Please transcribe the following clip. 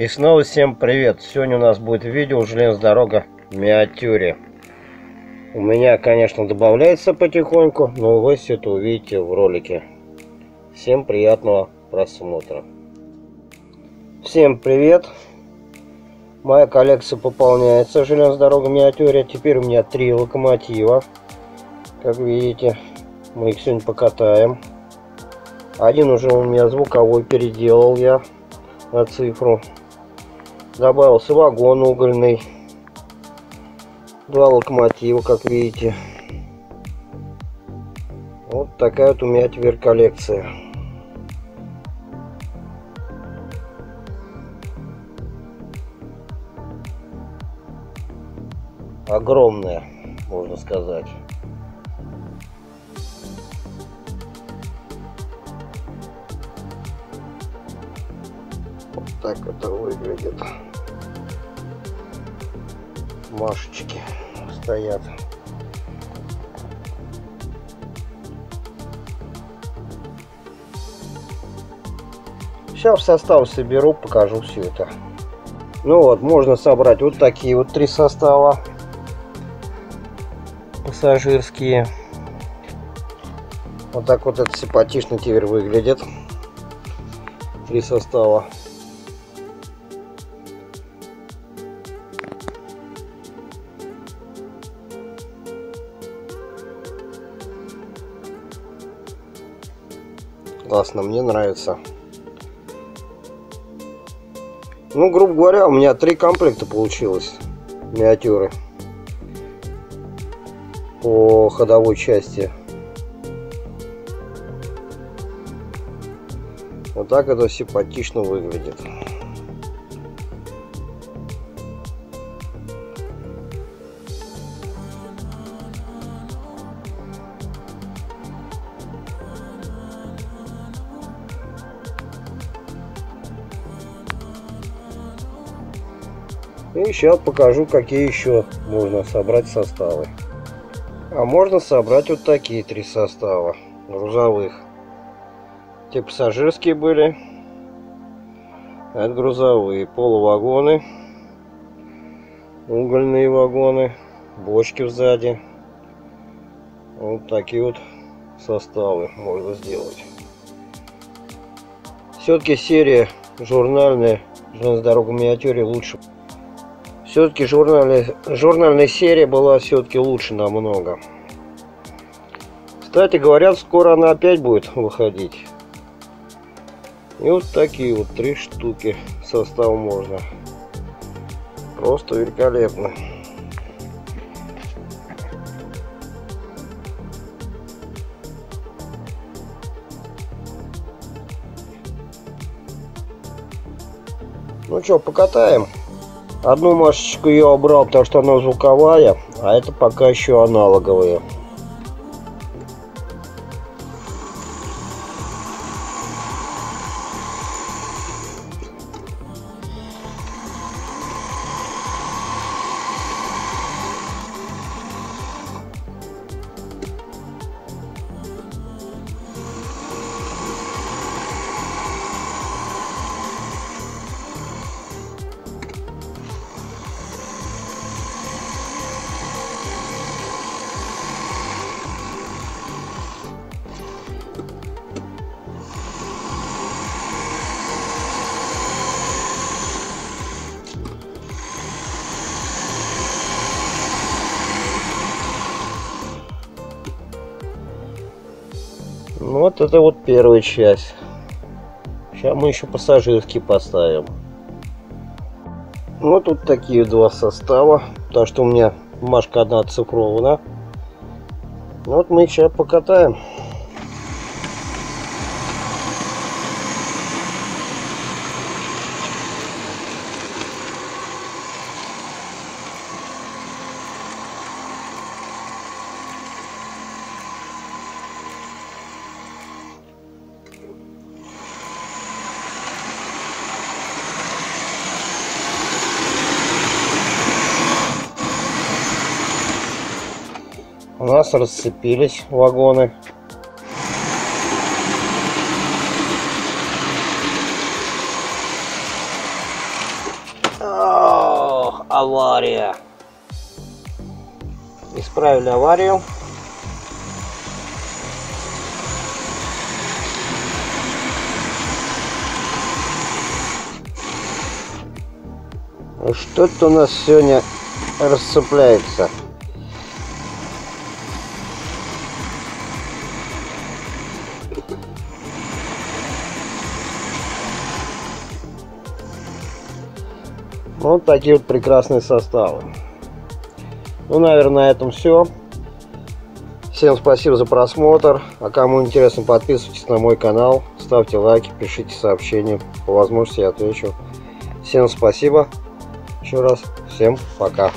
И снова всем привет! Сегодня у нас будет видео «Железная дорога в миниатюре». У меня, конечно, добавляется потихоньку, но вы все это увидите в ролике. Всем приятного просмотра. Всем привет! Моя коллекция пополняется «Железная дорога в миниатюре». Теперь у меня три локомотива. Как видите, мы их сегодня покатаем. Один уже у меня звуковой переделал я на цифру добавился вагон угольный. Два локомотива как видите. Вот такая вот у меня теперь коллекция. Огромная можно сказать вот так это выглядит машечки стоят. Сейчас в состав соберу, покажу все это. Ну вот, можно собрать вот такие вот три состава. Пассажирские. Вот так вот это симпатично теперь выглядит. Три состава. Классно, мне нравится. Ну, грубо говоря, у меня три комплекта получилось. Миниатюры. По ходовой части. Вот так это симпатично выглядит. И сейчас покажу, какие еще можно собрать составы. А можно собрать вот такие три состава грузовых. Те пассажирские были. А это грузовые. Полувагоны. Угольные вагоны. Бочки сзади. Вот такие вот составы можно сделать. Все-таки серия журнальная «Железная дорога в миниатюре» лучше все-таки журнальная, журнальная серия была все-таки лучше намного. Кстати, говорят, скоро она опять будет выходить. И вот такие вот три штуки состава можно. Просто великолепно. Ну что, покатаем. Одну машечку я убрал, потому что она звуковая, а это пока еще аналоговые. Вот это вот первая часть. Сейчас мы еще пассажирский поставим. Вот тут такие два состава. Потому что у меня машка одна оцифрована. Вот мы сейчас покатаем. Нас расцепились вагоны. авария. Исправили аварию. Что-то у нас сегодня расцепляется. Вот такие вот прекрасные составы. Ну, наверное, на этом все. Всем спасибо за просмотр. А кому интересно, подписывайтесь на мой канал, ставьте лайки, пишите сообщения. По возможности я отвечу. Всем спасибо. Еще раз. Всем пока.